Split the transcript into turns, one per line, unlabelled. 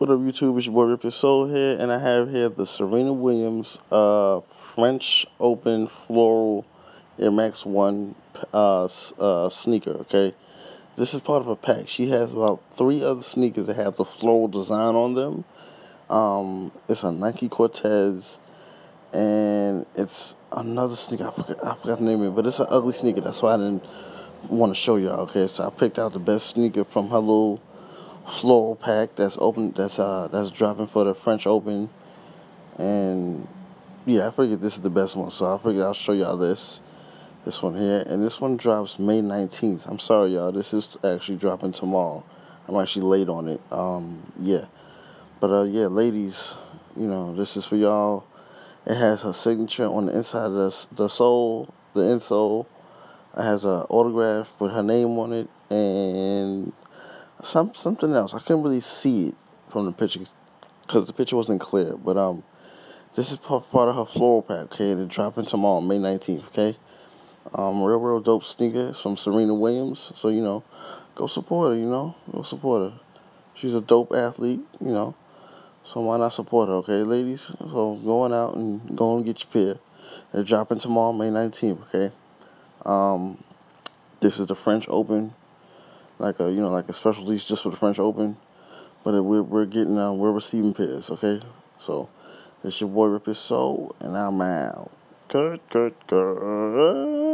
What up, YouTube? It's your boy Rep Your Sole here, and I have here the Serena Williams uh, French Open Floral Air Max 1 uh, uh, sneaker, okay? This is part of a pack. She has about three other sneakers that have the floral design on them. Um, it's a Nike Cortez, and it's another sneaker. I forgot, I forgot the name of it, but it's an ugly sneaker. That's why I didn't want to show y'all, okay? So I picked out the best sneaker from her little floral pack that's open that's uh that's dropping for the French Open. And yeah I figured this is the best one so I figured I'll show y'all this this one here. And this one drops May 19th I'm sorry y'all this is actually dropping tomorrow. I'm actually late on it um yeah. But uh yeah ladies you know this is for y'all. It has her signature on the inside of the, the sole the insole. It has an autograph with her name on it and some something else. I couldn't really see it from the picture because the picture wasn't clear. But um, this is part of her floral pack. Okay, to dropping tomorrow, May nineteenth. Okay, um, real real dope sneakers from Serena Williams. So you know, go support her. You know, go support her. She's a dope athlete. You know, so why not support her? Okay, ladies. So going out and go and get your pair. They're dropping tomorrow, May nineteenth. Okay. Um, this is the French Open like a you know like a special release just for the French Open. But we're we're getting um, we're receiving pairs, okay? So it's your boy Rep Sole, and I'm out. Good, good, good.